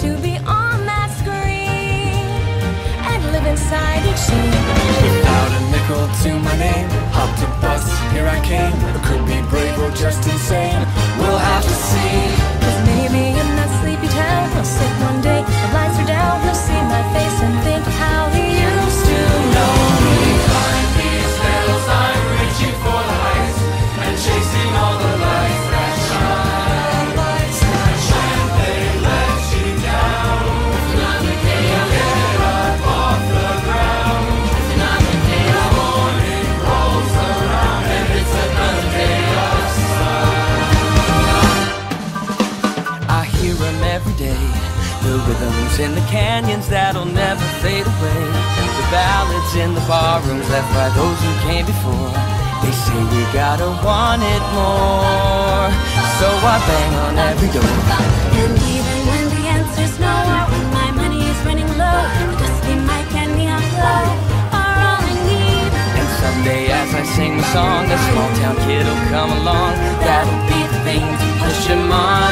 to be on that screen and live inside each scene. Without a nickel to my name, hopped a bus, here I came. I could be brave or just insane. Every day. The rhythms in the canyons that'll never fade away. The ballads in the barrooms left by those who came before. They say we gotta want it more. So I bang on every door. And even when the answer's no, or when my money is running low, the dusty mic and neon glow are all I need. And someday as I sing the song, a small town kid'll come along. That'll be the thing to push him on.